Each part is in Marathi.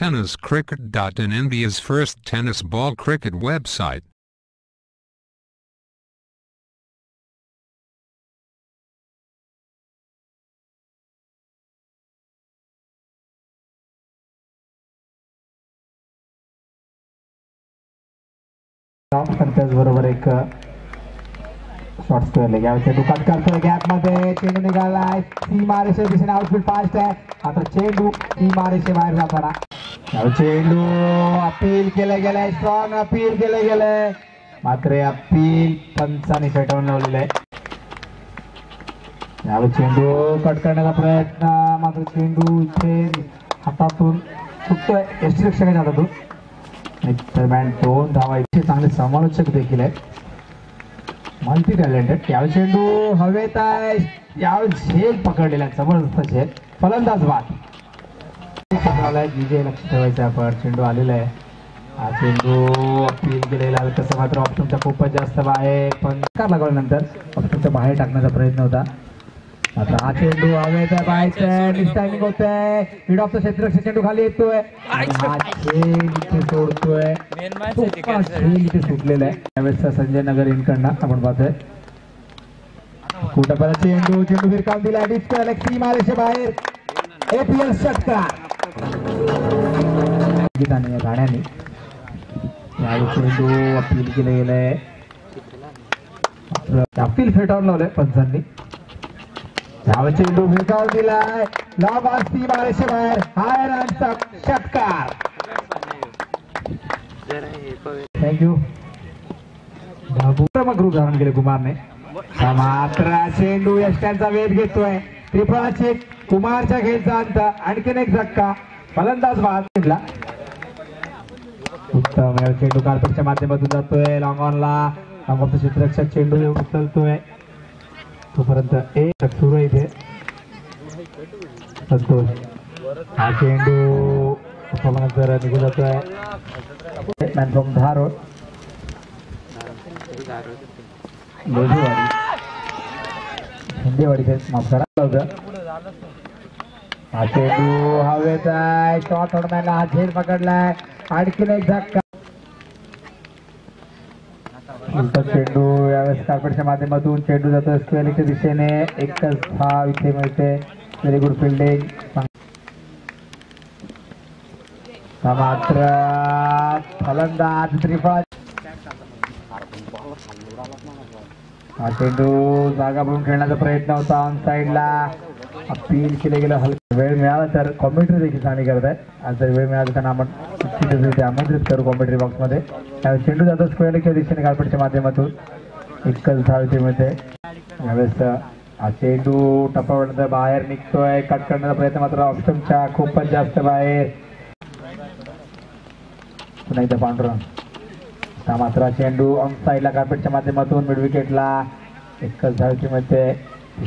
tenniscricket.in India's first tennis ball cricket website. आणि त्याचबरोबर एक शॉर्ट स्क्वेअर लेग यावेळी चेंडू कट करतोय गॅपमध्ये चेंडू निघालाय सीमा रेषे दिशेने आउटफील्ड फास्ट आहे आता चेंडू सीमा रेषे बाहेर जाताना यावेळी चेंडू अपील केलं गेलंय स्ट्रॉंग अपील केलं गेलंय. मात्र अपील पंचाने फेटाळून लावलेलं आहे चेंडू कट करण्याचा प्रयत्न मात्र चेंडू इथे हातातून सुटतोय एसटी रक्षकाच्या हातातून. दरम्यान दोन धावा इथे चांगले समालोचक देखील आहेत. मल्टी टॅलेंटेड यावेळी चेंडू हवेत आहे. यावेळी झेल पकडलेला जबरदस्त झेल. फलंदाज बाद. विजय लक्ष ठेवायचं आहे आपण. चेंडू आलेला आहे. हा चेंडू अपील केलेला आहे. तसं मात्र ऑप्शनच्या खूपच जास्त बाहेर पण का लागल्यानंतर ऑप्शनच्या बाहेर टाकण्याचा प्रयत्न होता. आता हा चेंडू आहे. बाहेर डिस्टायमिंग होत आहे. मिड ऑफ क्षेत्ररक्षक चेंडू खाली येतोय. इथे सोडतोय. इथे सुटलेला आहे. त्यावेळेस संजय नगर इनकडनं आपण पाहतोय. कुठं चेंडू चेंडू फिरकावून दिला डिस्कल एक सी मारेशे बाहेर एपीएल षटकार गीताने या गाण्याने यावेळी चेंडू अपील केलं गेलंय अपील फेटाळून लावलंय पंचांनी. यावेळी चेंडू फिरकावून दिलाय. लॉब ऑन सी बाहेर. हाय रनचा षटकार थँक्यू मग ग्रुप धारण केले कुमारने मात्र चेंडू यष्ट्यांचा वेध घेतोय. त्रिफळाचे कुमारच्या खेळचा अंत आणखीन एक धक्का फलंदाज बाद. घेतला उत्तम चेंडू कार्पेटच्या माध्यमातून जातोय. लॉंग ऑनला लॉंग क्षेत्ररक्षक चेंडू उचलतोय. तोपर्यंत एक सुरू आहे इथे. संतोष. हा चेंडू नंतर निघून जातोय. Man from धारोड. लोधीवाडी हिंदेवाडी माफ करा. हा चेंडू हवेत आहे. शॉर्ट ऑर्डरमॅनला हा झेल पकडलाय. आणखीन एक धक्का. चेंडू यावेळेस कार्पेटच्या माध्यमातून चेंडू जातो स्क्वेअरच्या दिशेने. एकच धाव इथे मिळते. व्हेरी गुड फिल्डिंग मात्र फलंदाज त्रिफळ. हा चेंडू जागा भरून खेळण्याचा प्रयत्न होता ऑन साईडला अपील केले गेलं हलका वेळ मिळाला तर कॉमेंट्री देखील सांगणी करत आहे आणि जर वेळ मिळाला त्यांना आपण निश्चितच आमंत्रित करू कॉमेंट्री बॉक्समध्ये त्यावेळेस चेंडू जातो किंवा दिशेने कार्पेटच्या माध्यमातून. एकच धाव इथे मिळते. यावेळेस हा चेंडू टप्प्यापर्यंत बाहेर निघतोय. कट करण्याचा प्रयत्न मात्र ऑप्शनच्या खूपच जास्त बाहेर. पुन्हा एकदा पांढरा. मात्र चेंडू ऑन साईडला कार्पेटच्या माध्यमातून मिड विकेटला एकच धावची मध्ये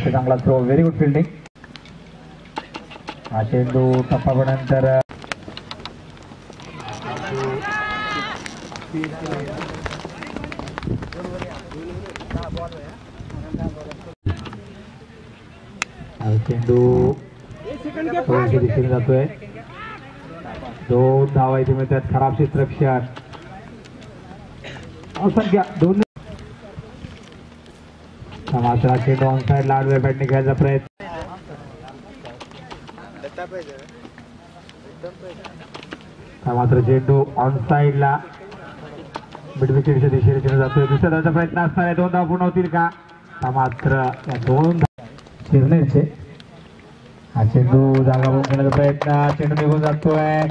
चांगला थ्रो व्हेरी गुड फिल्डिंग हा चेंडू टप्पापर्यंतर चेंडू दिशेने जातोय. दोन धावा इथे मिळतात खराब क्षेत्ररक्षण घ्या दोन मात्र डॉन ऑन साईड लाडवे बॅटने घ्यायचा प्रयत्न. मात्र चेंडू ऑन साईड ला मिडविकेटच्या दिशेने चेंडू जातोय. दुसऱ्या धावचा प्रयत्न असणार आहे. दोन धाव पूर्ण होतील का? हा मात्र या दोन शिरनेरचे हा चेंडू जागा बघून घेण्याचा प्रयत्न. चेंडू निघून जातोय.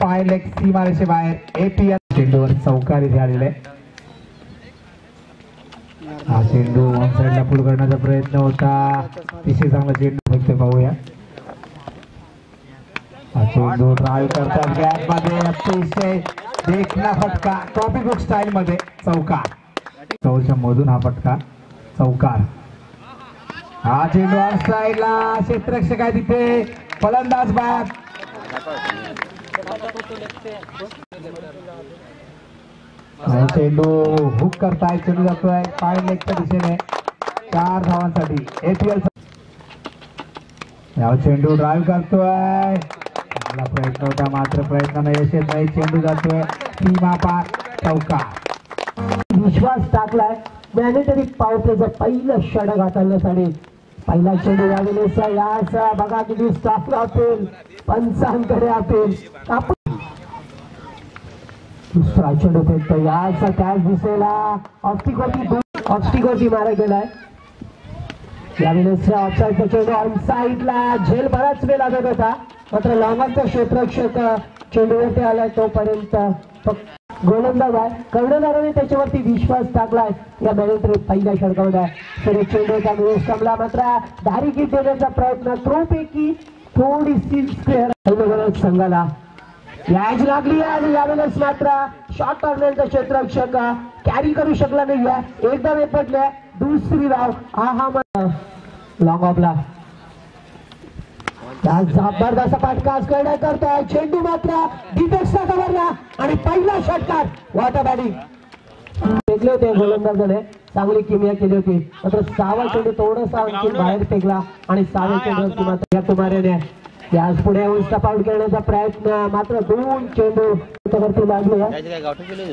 पाय लेग सी मारेचे बाहेर एपीएल चेंडूवर चौकारी झालेले आहे हा चेंडू वन साईडला पुढे करण्याचा प्रयत्न होता. अतिशय चांगला चेंडू फक्त पाहूया. हा चेंडू ड्राईव्ह करतात गॅपमध्ये. अतिशय देखना फटका. ट्रॉफी बुक स्टाईल मध्ये चौकार. चौच्या मधून हा फटका. चौकार. हा चेंडू ऑन साईडला क्षेत्ररक्षक आहे तिथे. फलंदाज बाद. चेंडू हुक करताय चेंडू जातोय. पाय लेगच्या दिशेने. चार धावांसाठी. एपीएल या चेंडू ड्राईव्ह करतोय. चांगला प्रयत्न होता मात्र प्रयत्नानं यश येत नाही. चेंडू जातोय. सीमा पार. चौका विश्वास टाकलाय. मॅनेटरी पावतेचं पहिलं षडक हाताळण्यासाठी पहिला चेंडू यावेळेस याचा बघा किती स्टाफला असेल. पंचांकडे अपेल प्राचंड दुसरा याचा कॅच दिसेला ऑप्टिक वरती ऑप्टिक मारा गेलाय. यावेळेस ऑफसाईड चेंडू ऑन साईडला झेल बराच वेळ लागत होता. मात्र लांबाचा क्षेत्रक्षक चेंडूवरती आलाय तोपर्यंत. गोलंदाज आहे. कर्णधाराने त्याच्यावरती विश्वास टाकलाय. या मॅनेटरी पहिल्या षडकामध्ये तरी चेंडूचा निवेश कमला मात्र दारी किट देण्याचा प्रयत्न. थ्रो पैकी थोडीशी स्क्वेअर संघाला. याच लागली आणि यावेळेस मात्र शॉर्ट टर्नचा क्षेत्ररक्षक कॅरी करू शकला नाही एकदा वेपटल्या दुसरी राव हा हा लॉंग ऑफला जबरदस्त पाठकास करण्यात करतोय. चेंडू मात्र डिफेक्सला कवरला आणि पहिला षटकार वॉटर बॅटिंग फेकले होते गोलंदाजाने. चांगली किमिया केली होती. मात्र सहावा चेंडू थोडासा आणखी बाहेर फेकला आणि सहाव्या चेंडू मात्र या कुमारेने याच पुढे स्टप आउट करण्याचा प्रयत्न मात्र दोन चेंडू वरती लागले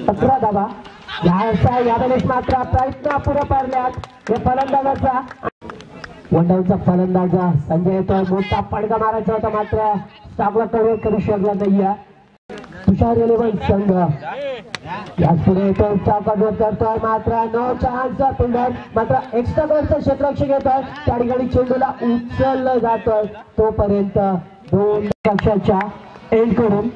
अकरा धावा. याचा यावेळेस मात्र प्रयत्न पुढे पाडल्यात. हे फलंदाजाचा. वंडाऊचा फलंदाज संजय तो मोठा पडका मारायचा होता मात्र स्टाफला कव्हर करू शकला नाही तुषार इलेव्हन संघ. याच पुढे येतोय चौकाटवर करतोय मात्र नो चान्स फिल्डर मात्र एक्स्ट्रा बॉलचं क्षेत्ररक्षक येतोय त्या ठिकाणी चेंडूला उचललं जातोय तोपर्यंत दोन पक्षाच्या एंडकडून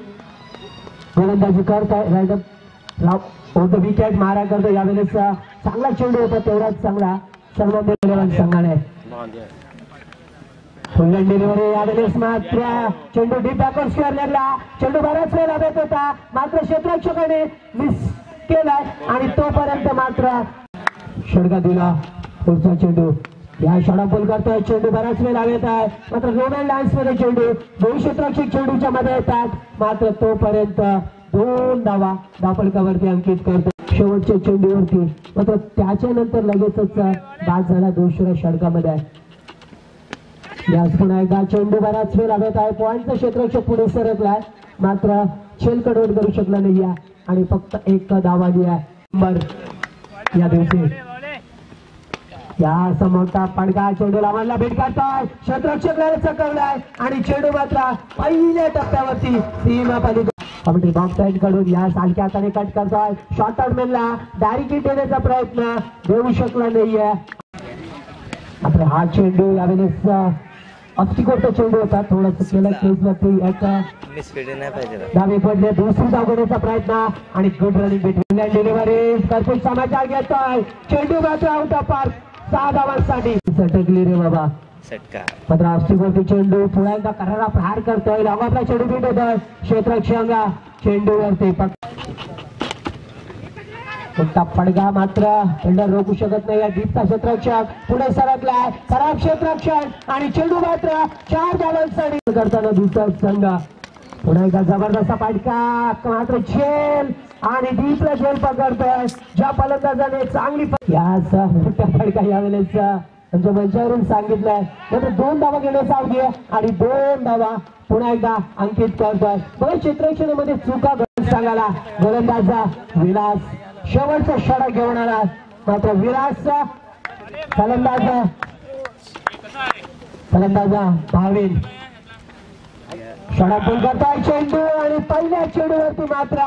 गोलंदाजी करतोय राईट विकेट मारा करतो यावेळेस चांगला चेंडू होता तेवढाच चांगला सर्व संघाने फुल्लन यावेळेस मात्र चेंडू डीप बॅकवर्ड स्क्वेअर लागला चेंडू बऱ्याच वेळ लाभत होता. मात्र क्षेत्रक्षकाने मिस केलाय आणि तोपर्यंत मात्र षडका दिला पुढचा चेंडू. या षडापूल करतोय. चेंडू बऱ्याच वेळ लागत आहे. मात्र रोडल डान्समध्ये चेंडू दोन क्षेत्ररक्षक चेंडूच्या मध्ये येतात. मात्र तोपर्यंत दोन धावा धापडकावरती अंकित करतो शेवटच्या चेंडूवरती. मात्र त्याच्यानंतर लगेचच बाद झाला दुसऱ्या षडकामध्ये यास पुन्हा एकदा चेंडू बराच वेळ लागत आहे पॉईंटचं क्षेत्र पुढे सरकलाय. मात्र छेल कडवट करू शकला नाही आणि फक्त एक धावा दिली आहे नंबर या दिवशी. या समोरचा पडका चेंडू म्हणला भेट करतोय. क्षेत्ररक्षक चकवलाय. आणि चेंडू मात्र पहिल्या टप्प्यावरती सीमा पालिका कमिटी बॉक्स साईडकडून या सारख्या हाताने कट करतोय. शॉर्ट टर्मिनला डायरेक्ट देण्याचा प्रयत्न देऊ शकला नाहीये. आपला हा चेंडू यावेळेस अस्तिकोटचा चेंडू होता थोडस केलं नाही पाहिजे डावे पडले दुसरी धाव घेण्याचा प्रयत्न. आणि गुड रनिंग बिटवीन डिलिव्हरी कर्पूर समाचार घेतोय. चेंडू मात्र आउट ऑफ पार्क सहा धावांसाठी सटकली रे बाबा. सटका. मात्र अस्तिकोटचा चेंडू. पुन्हा एकदा करारा प्रहार करतोय. लांबातला चेंडू भेट होतोय क्षेत्ररक्षक चेंडूवरती कोणता पडगा मात्र. फिल्डर रोखू शकत नाही या डीपचा क्षेत्रक्षक पुढे सरकलाय. खराब क्षेत्ररक्षक आणि चेंडू मात्र चार धावांसाठी करताना दुसरा संघ. पुन्हा एकदा जबरदस्त पाटका मात्र झेल आणि डीपला झेल पकडतोय. ज्या फलंदाजाने चांगली या याच मोठ्या फडका यावेळेस म्हणजे मंचावरून सांगितलंय. नंतर दोन धावा घेण्याचा अवघी आणि दोन धावा पुन्हा एकदा अंकित करतोय. बघा क्षेत्ररक्षणामध्ये चुका घडत सांगायला गोलंदाजा विलास शेवटचा षडक घेऊन आला. मात्र विराजचा फलंदाजा. फलंदाजा भाविन षडापूल करताय चेंडू आणि पहिल्या चेंडूवरती मात्र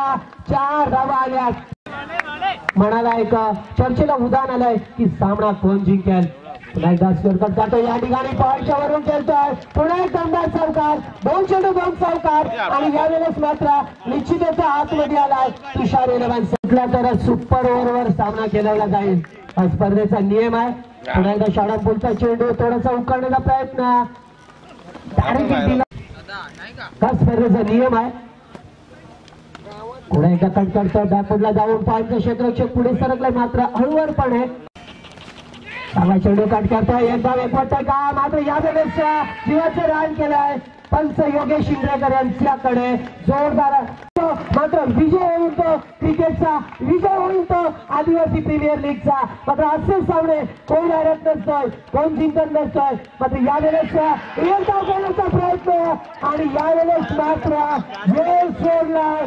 चार धावा आल्यात. म्हणाला एक चर्चेला उदाहरण आलंय की सामना कोण जिंकेल? पुन्हा स्कोरकट जातो. या ठिकाणी पॉईंटच्या वरून खेळतोय. पुन्हा एक दमदार चौकार दोन चेंडू दोन चौकार आणि यावेळेस मात्र निश्चितच आतमध्ये आलाय तुषार इलेव्हन संपला तर सुपर ओव्हरवर सामना केला जाईल. हा स्पर्धेचा नियम आहे. पुन्हा एकदा शाळापूरचा चेंडू थोडासा उकळण्याचा प्रयत्न. हा स्पर्धेचा नियम आहे. पुढे एकदा कट करतो बॅकवर्डला जाऊन पॉईंटचं क्षेत्ररक्षक पुढे सरकलाय. मात्र हळूवारपणे चांगला चेंडू काट करताय. एकदा एकवटतोय का मात्र या वेळेस जीवाचं रान केलंय. पंच योगेश इंद्रेकर यांच्याकडे जोरदार. मात्र विजय होईल तो क्रिकेटचा विजय होईल तो आदिवासी प्रीमियर लीगचा. मात्र असे सामने कोण हरत नसतोय कोण जिंकत नसतोय. मात्र यावेळेस एक धाव करण्याचा प्रयत्न आणि या वेळेस मात्र वेळ सोडला